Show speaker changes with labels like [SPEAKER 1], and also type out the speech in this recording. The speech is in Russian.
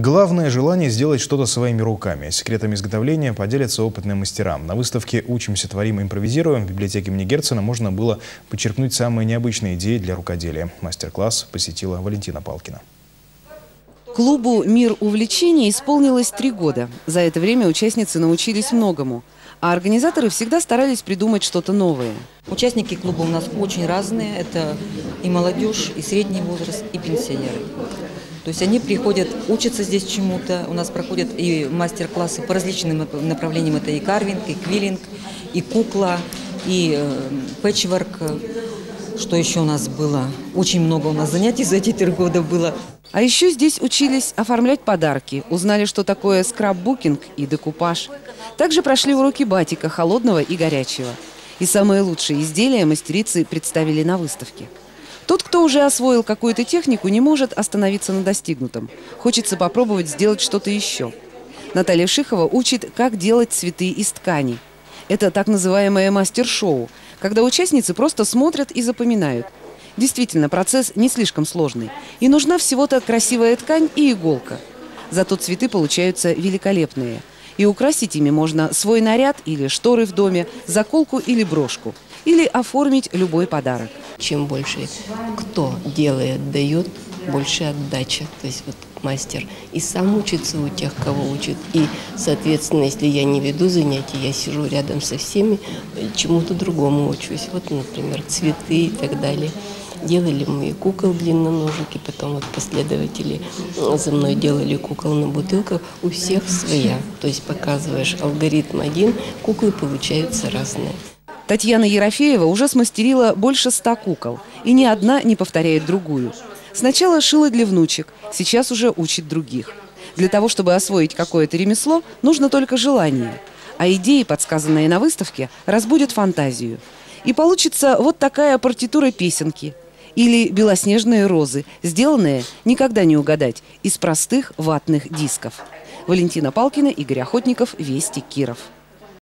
[SPEAKER 1] Главное желание сделать что-то своими руками. Секретами изготовления поделятся опытные мастера. На выставке «Учимся, творим, импровизируем» в библиотеке имени Герцена можно было подчеркнуть самые необычные идеи для рукоделия. Мастер-класс посетила Валентина Палкина.
[SPEAKER 2] Клубу «Мир увлечений» исполнилось три года. За это время участницы научились многому. А организаторы всегда старались придумать что-то новое.
[SPEAKER 3] Участники клуба у нас очень разные. Это и молодежь, и средний возраст, и пенсионеры. То есть они приходят, учатся здесь чему-то. У нас проходят и мастер-классы по различным направлениям. Это и карвинг, и квиллинг, и кукла, и э, пэтчворк. Что еще у нас было? Очень много у нас занятий за эти три года было.
[SPEAKER 2] А еще здесь учились оформлять подарки, узнали, что такое скраббукинг и декупаж. Также прошли уроки батика, холодного и горячего. И самые лучшие изделия мастерицы представили на выставке. Тот, кто уже освоил какую-то технику, не может остановиться на достигнутом. Хочется попробовать сделать что-то еще. Наталья Шихова учит, как делать цветы из ткани. Это так называемое мастер-шоу, когда участницы просто смотрят и запоминают – Действительно, процесс не слишком сложный. И нужна всего-то красивая ткань и иголка. Зато цветы получаются великолепные. И украсить ими можно свой наряд или шторы в доме, заколку или брошку. Или оформить любой подарок.
[SPEAKER 4] Чем больше кто делает, дает, больше отдача. То есть вот мастер и сам учится у тех, кого учит. И, соответственно, если я не веду занятия, я сижу рядом со всеми, чему-то другому учусь. Вот, например, цветы и так далее. Делали мы и кукол длинноножики, потом вот последователи за мной делали кукол на бутылках. У всех своя. То есть показываешь алгоритм один, куклы получаются разные.
[SPEAKER 2] Татьяна Ерофеева уже смастерила больше ста кукол. И ни одна не повторяет другую. Сначала шила для внучек, сейчас уже учит других. Для того, чтобы освоить какое-то ремесло, нужно только желание. А идеи, подсказанные на выставке, разбудят фантазию. И получится вот такая партитура песенки – или белоснежные розы, сделанные, никогда не угадать, из простых ватных дисков. Валентина Палкина, Игорь Охотников, Вести, Киров.